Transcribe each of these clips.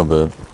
My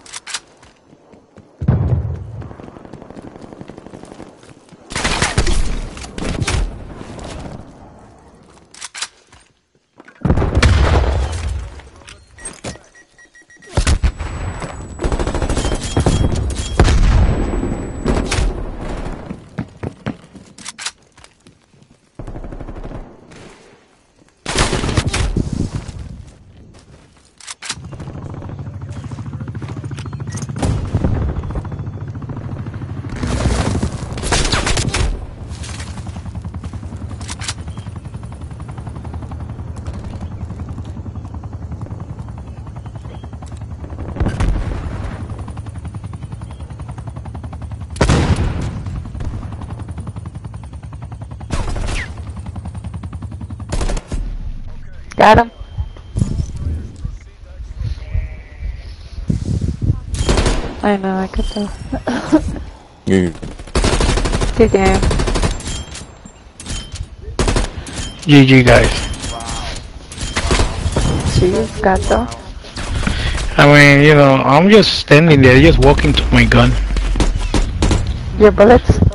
bad. Got him. I know, I could tell. You, Good game. GG guys. Jeez, gato. I mean, you know, I'm just standing there, just walking to my gun. Your bullets?